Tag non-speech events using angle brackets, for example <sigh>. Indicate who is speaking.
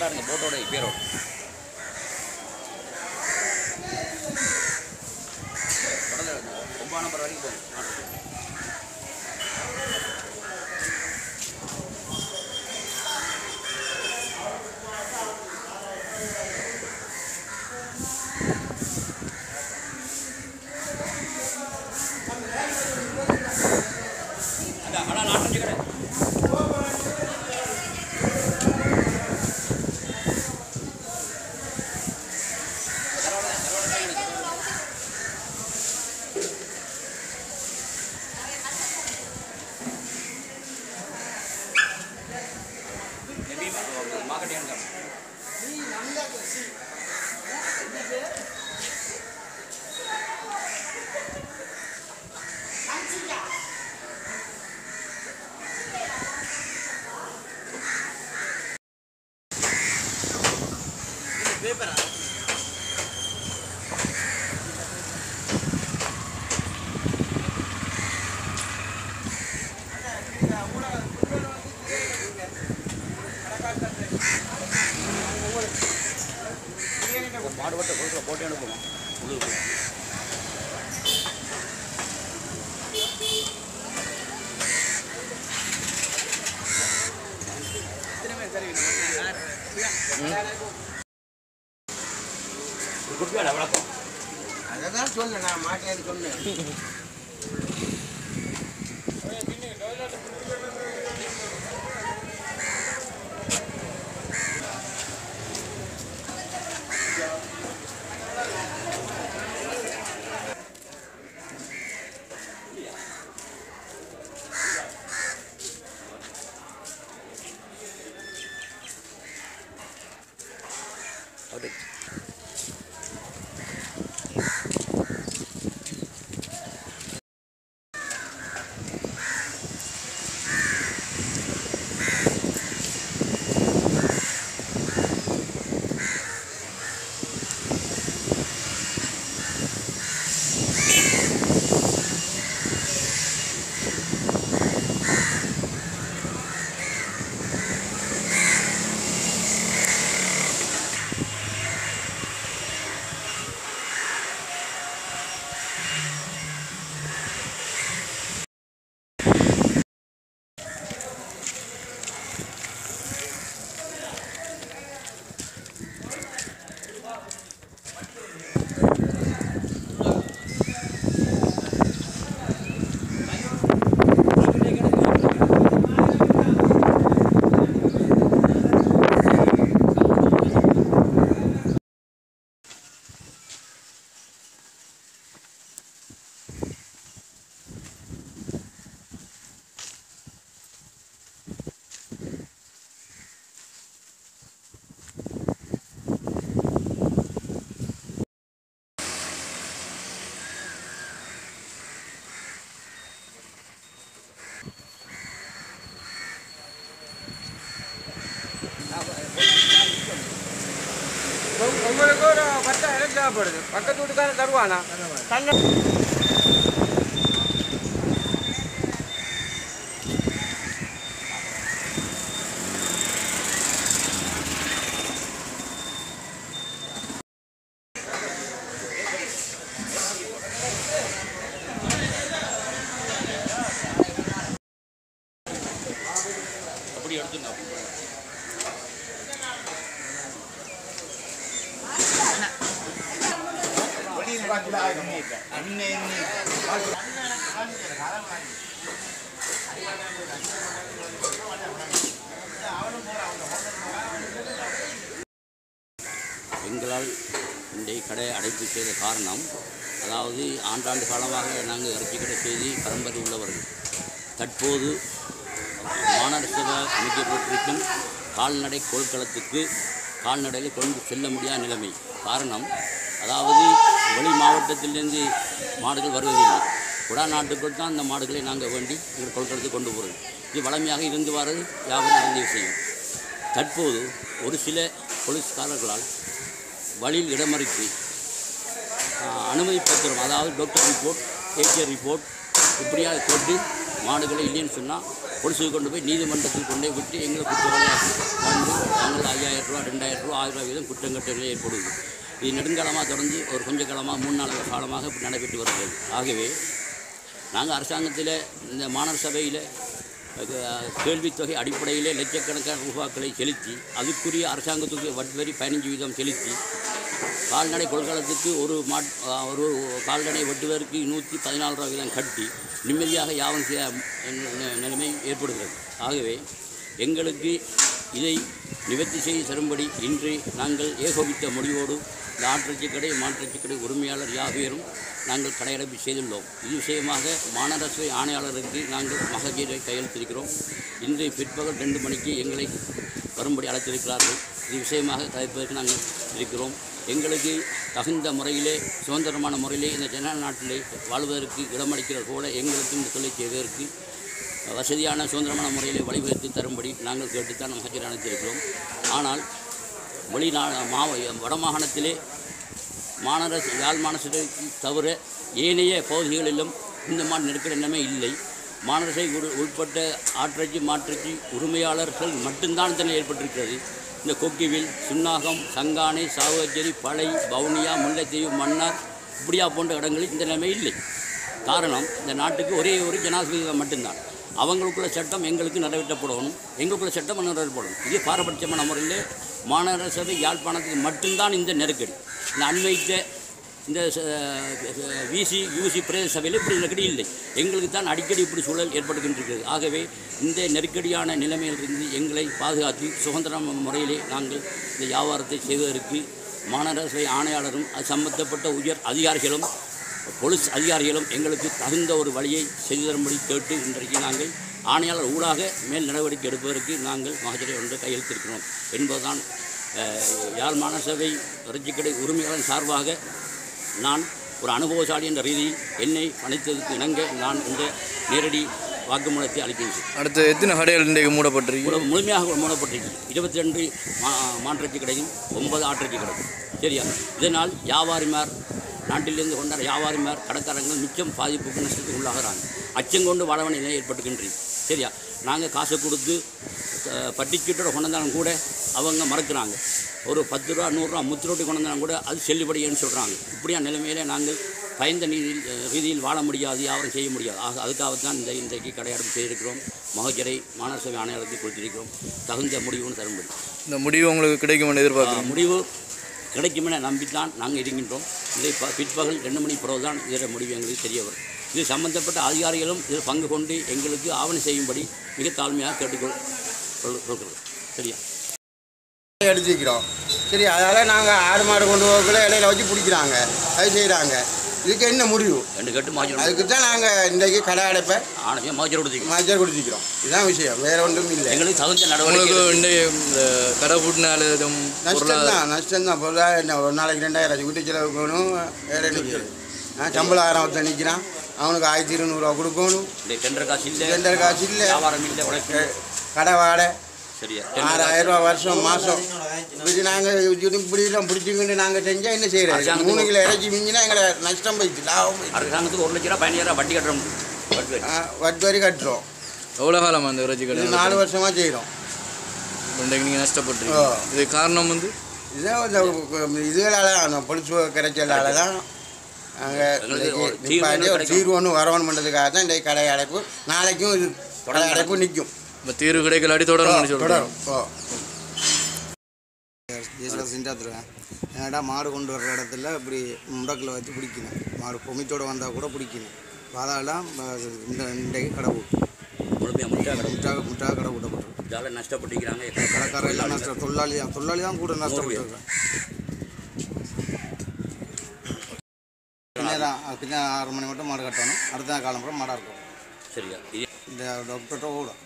Speaker 1: போட்டாருங்க போட்டோட பேரோட ரொம்ப நம்பர் வரைக்கும் போகும் மாடுபட்ட கொடுக்குற போட்டி அனுப்புவோம் உள்ளூருக்கு குட்டியாடா வழக்கம்
Speaker 2: அதை தான் சொன்னேன் நான் மாட்டேன்னு சொன்னேன். <laughs> தேவைப்படுது பக்கத்து வீட்டுக்காரன் தருவானா தன்னை
Speaker 1: எங்களால் இன்றைய கடை அடைப்பு செய்த காரணம் அதாவது ஆண்டாண்டு காலமாக நாங்கள் இறைச்சி கடை செய்து பரம்பரை உள்ளவர்கள். தற்போது மாநகர சபை அமைக்கப்பட்டிருக்கும் கால்நடை கொள்களத்துக்கு கால்நடையில் கொண்டு செல்ல முடியாத நிலைமை. காரணம் அதாவது வெளி மாவட்டத்திலிருந்து மாடுகள் வருவதில்லை. குடா நாட்டுக்குள் தான் அந்த மாடுகளை நாங்கள் வேண்டி எங்கள் கொள்களத்துக்கு கொண்டு போகிறோம் இது வளமையாக இருந்து வர்றது யாவரும் அறிந்த விஷயம் தற்போது ஒரு சில போலீஸ்காரர்களால் வழியில் இடமறித்து அனுமதி பத்திரம் அதாவது டாக்டர் ரிப்போர்ட் ஏஜிஆர் ரிப்போர்ட் இப்படியாக கேட்டு மாடுகளை இல்லைன்னு சொன்னால் போலீஸுக்கு கொண்டு போய் நீதிமன்றத்தில் கொண்டு போய் விட்டு எங்களை குற்றவாளியாக வந்து நாங்கள் ஐயாயிரம் ரூபா ரெண்டாயிரம் ரூபா ஆயிரம் ரூபா வீதம் குற்றம் ஏற்படுது இது நெடுங்காலமாக தொடர்ந்து ஒரு கொஞ்ச காலமாக மூணு நாலு காலமாக இப்படி நடைபெற்று வருகிறது. ஆகவே நாங்கள் அரசாங்கத்தில் இந்த மாணவர் சபையில் கேள்வித்தொகை அடிப்படையிலே லட்சக்கணக்கான ரூபாக்களை செலுத்தி அதுக்குரிய அரசாங்கத்துக்கு வட்டி வரி பதினஞ்சு வீதம் செலுத்தி கால்நடை கொள்கலத்துக்கு ஒரு மாட் ஒரு கால்நடை வெட்டுவதற்கு நூற்றி பதினாலு ரூபா வீதம் கட்டி நிம்மதியாக யாவம் செய்ய நிலைமை ஏற்படுகிறது. ஆகவே எங்களுக்கு இதை நிவர்த்தி செய்து தரும்படி இன்று நாங்கள் ஏகோபித்த முடிவோடு இந்த ஆற்றச்சி கடை மாற்றச்சி கடை உரிமையாளர் யாவேரும் நாங்கள் கடையடைப்பு செய்துள்ளோம். இது விஷயமாக மாநகராட்சி ஆணையாளருக்கு நாங்கள் மகஜீரை கையெழுத்திருக்கிறோம் இன்று பிற்பகல் ரெண்டு மணிக்கு எங்களை வரும்படி அழைத்திருக்கிறார்கள். இது விஷயமாக கதைப்பதற்கு நாங்கள் இருக்கிறோம். எங்களுக்கு தகுந்த முறையிலே சுதந்திரமான முறையிலே இந்த ஜன நாட்டிலே வாழ்வதற்கு இடமளிக்கிறது போல எங்களுக்கு இந்த தொழில் செய்வதற்கு வசதியான சுதந்திரமான முறையில் வழிவகுத்து தரும்படி நாங்கள் கேட்டுத்தான் மகஜர் அழைத்திருக்கிறோம் ஆனால் வெளிநா மாவ வடமாகாணத்திலே மாநகர யாழ் தவிர ஏனைய பகுதிகளிலும் இந்த மாதிரி நெருக்கடி நிலைமை இல்லை. மாநகரை உட்பட்ட ஆற்றச்சி மாற்றச்சி உரிமையாளர்கள் மட்டும்தான் இதனை ஏற்பட்டிருக்கிறது. இந்த கொக்கிவில் சுன்னாகம் சங்கானை சாவகச்சேரி பளை பவுனியா முல்லைத்தீவு மன்னார் இப்படியா போன்ற இடங்களில் இந்த நிலைமை இல்லை. காரணம் இந்த நாட்டுக்கு ஒரே ஒரு ஜனாதிபதி மட்டும்தான். அவங்களுக்குள்ள சட்டம் எங்களுக்கு நிறைவேற்றப்படணும் எங்களுக்குள்ள சட்டம் நிறைவேற்றப்படணும் இது பாரபட்சமான முறையில் மாநகர சபை யாழ்ப்பாணத்துக்கு மட்டும்தான் இந்த நெருக்கடி. இந்த அண்மைத்த இந்த விசி யூசி பிரதேச சபையில் இப்படி நெருக்கடி இல்லை. எங்களுக்கு தான் அடிக்கடி இப்படி சூழல் ஏற்பட்டுக்கின்றிருக்கிறது. ஆகவே இந்த நெருக்கடியான நிலைமையிலிருந்து எங்களை பாதுகாத்து சுதந்திர முறையிலே நாங்கள் இந்த வியாபாரத்தை செய்வதற்கு மாநகர சபை ஆணையாளரும் அது சம்பந்தப்பட்ட உயர் அதிகாரிகளும் போலீஸ் அதிகாரிகளும் எங்களுக்கு தகுந்த ஒரு வழியை செய்து தரும்படி கேட்டு இன்றைக்கு நாங்கள் ஆணையாளர் ஊடாக மேல் நடவடிக்கை எடுப்பதற்கு நாங்கள் மகஜரை ஒன்று கையெழுத்திருக்கிறோம் என்பதுதான் யாழ் மாநசபை இறைச்சிக்கடை உரிமையாளர் சார்பாக நான் ஒரு அனுபவசாலி என்ற ரீதியில் என்னை பணித்ததுக்கு இணங்க நான் இந்த நேரடி வாக்குமூலத்தை அளிக்கின்றேன்.
Speaker 3: அடுத்து எத்தனை கடைகள் இன்றைக்கு மூடப்பட்டிருக்கு?
Speaker 1: முழு- முழுமையாக மூடப்பட்டிருக்கு. இருபத்தி ரெண்டு மா மாற்றச்சி கடையும் ஒன்பது ஆற்றச்சி கடையும் சரியா? இதனால் வியாபாரிமார் நாட்டிலிருந்து கொண்ட வியாபாரிமார் கடைக்காரங்கள் மிச்சம் பாதிப்புக்கு நஷ்டத்துக்கு உள்ளாகிறாங்க அச்சம் கொண்டு வாழ வேண்டிய நிலை ஏற்பட்டுக்கின்றது சரியா? நாங்கள் காசை கொடுத்து பட்டிச்சீட்டோட கொண்டாந்தாலும் கூட அவங்க மறக்கிறாங்க. ஒரு பத்து ரூபா நூறுரூவா முத்து ரோட்டி கொண்டாந்தாலும் கூட அது செல்லுபடியேன்னு சொல்கிறாங்க இப்படியா நிலைமையில நாங்கள் பயந்த நீதியில் ரீதியில் வாழ முடியாது யாரும் செய்ய முடியாது. ஆக அதுக்காகத்தான் இந்த இன்றைக்கு கடையடைப்பு செய்திருக்கிறோம். மகஜரை மாநகர சபை ஆணையாளருக்கு கொடுத்திருக்கிறோம். தகுந்த முடிவுன்னு தரும்படி.
Speaker 3: இந்த முடிவு உங்களுக்கு கிடைக்கும் எதிர்பார்க்குறோம்
Speaker 1: முடிவு கிடைக்கும் என நம்பித்தான் நாங்கள் இருக்கின்றோம். இதை பிற்பகல் ரெண்டு மணி பிறகு தான் இதர முடிவு எங்களுக்கு தெரிய வரும் இது சம்பந்தப்பட்ட அதிகாரிகளும் இதில் பங்கு கொண்டு எங்களுக்கு ஆவணம் செய்யும்படி மிக தாழ்மையாக கேட்டுக்கொள் கொள்- சரியா?
Speaker 4: எடுத்துக்கிறோம். சரி அதனால் நாங்கள் ஆடு மாடு கொண்டு போகக்குள்ள இடையில வச்சு பிடிக்கிறாங்க. அது செய்கிறாங்க இதுக்கு என்ன முடிவு?
Speaker 1: ரெண்டு கட்டு மாஜர்
Speaker 4: அதுக்கு தான் நாங்கள் இன்றைக்கு கடை அடைப்பை
Speaker 1: ஆணையம் மாஜர் கொடுத்துருக்கோம்
Speaker 4: மாச்சர் கொடுத்துக்கிறோம் இதுதான் விஷயம். வேற ஒன்றும் இல்லை.
Speaker 1: எங்களுக்கு தகுந்த நடவடிக்கை
Speaker 3: இன்றைய இந்த கடை ஃபுட்னால எதுவும்
Speaker 4: நஷ்டம் தான் நஷ்டம் தான் பொருளாதாரம் என்ன ஒரு நாளைக்கு ரெண்டாயிரம் வீட்டு செலவு போகணும். வேற நிற்கிறது சம்பளம் ஆயிரம் ஒருத்தன் நிற்கிறான் அவனுக்கு ஆயிரத்தி இருநூறுவா கொடுக்கணும்.
Speaker 1: இந்த டெண்டர் காசு இல்லை.
Speaker 4: டெண்டர் காசு இல்லை.
Speaker 1: வியாபாரம் இல்லை
Speaker 4: கடை வாடகை
Speaker 1: சரியா?
Speaker 4: ஆறாயிரம் ரூபா வருஷம் மாதம் இப்படி நாங்கள் இப்படி எல்லாம் பிடிச்சிக்கிட்டு நாங்கள் செஞ்சால் என்ன
Speaker 1: அரசாங்கத்துக்கு
Speaker 4: மூணு கிலோ இறைச்சி மிஞ்சினா எங்களை நஷ்டம் போயிடுச்சு. லாபம்
Speaker 1: அரசாங்கத்துக்கு ஒரு லட்ச ரூபா பதினஞ்சாயிரம் வட்டி கட்டுறோம். வட்டி வரி.
Speaker 4: கட்டுறோம்.
Speaker 3: எவ்வளோ காலம் அந்த இறைச்சி கடை
Speaker 4: நாலு வருஷமாக செய்கிறோம்
Speaker 3: இன்றைக்கு நீங்கள் நஷ்டப்பட்டிருக்கீங்க
Speaker 4: ஓ.
Speaker 3: இது காரணம் வந்து?
Speaker 4: இந்த இதுகளால் அந்த பொலிசு கிடைச்சதால தான் நாங்கள்
Speaker 1: தீர்வு
Speaker 4: ஒன்று வரவன் பண்ணுறதுக்காக தான் இந்த கடை அடைப்பு நாளைக்கும் இது கடை அடைப்பு நிற்கும்
Speaker 3: இப்போ தீர்வு கிடைக்கலாடி தொடரும். சொல்கிறேன்
Speaker 4: தொடரும்
Speaker 5: ஜெயசில் செஞ்சாத்துருவேன் ஏன்னாடா மாடு கொண்டு வர்ற இடத்துல இப்படி முடக்கில் வச்சு பிடிக்கணும். மாடு பொமிச்சோட வந்தால் கூட பிடிக்கணும். அதெல்லாம் இந்த இன்றைக்கு கடை போட்டு.
Speaker 1: முழுமையாக முட்டா கடை
Speaker 5: முட்டாக முட்டாக கடை போட்டப்பட்டிருக்கு
Speaker 1: இதால் நஷ்டப்பட்டிருக்கிறாங்க
Speaker 5: கடைக்காரர் எல்லாம் நஷ்டம் தொழிலாளி தான் தொழிலாளி தான் கூட நஷ்டப்பட்டிருக்கேன் பின்னேரம் பின்ன ஆறு மணி மட்டும் மாடு கட்டணும். அடுத்த நாள் காலம்புறம் மாடாக இருக்கும்
Speaker 1: சரியா.
Speaker 5: இந்த டாக்டர்கிட்ட ஓடும்